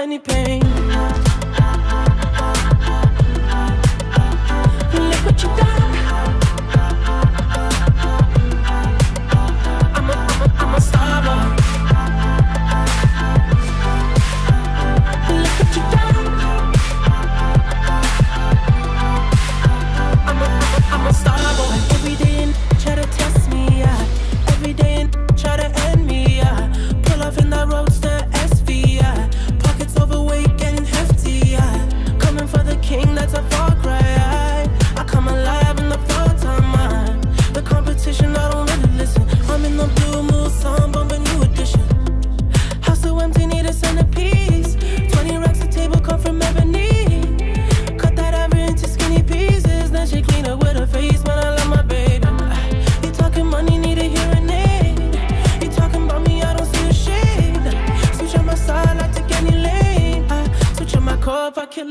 Any pain. Look what you done.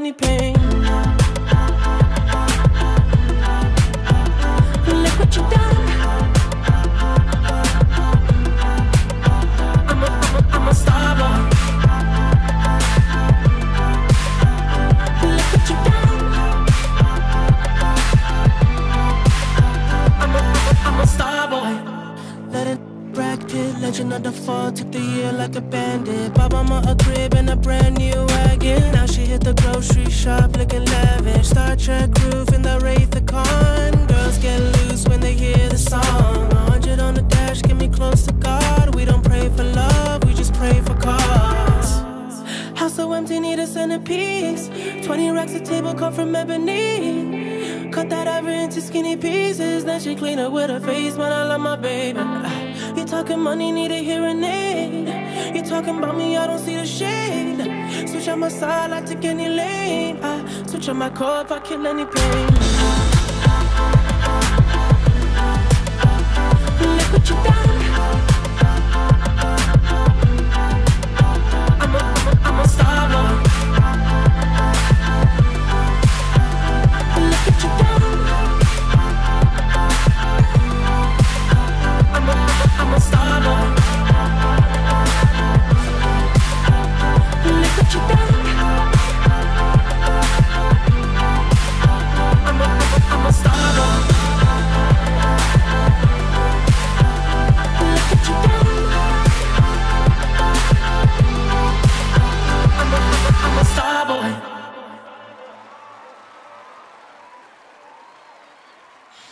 Any pain. Look what you done. It Brad legend of the fall, took the year like a bandit. Bought mama a crib and a brand new wagon. Now she hit the grocery shop looking lavish. Star Trek roof in the Wraith the Con. Girls get loose when they hear the song. 100 on the dash, get me close to God. We don't pray for love, we just pray for cause. House so empty, need a centerpiece. 20 racks a table come from ebony. Cut that ivory into skinny pieces. Then she clean up with her face, man. I love my baby. Talking money, need a hearing aid. You talking about me, I don't see the shade. Switch on my side, I take any lane. I switch on my core if I kill any pain. Look what you done.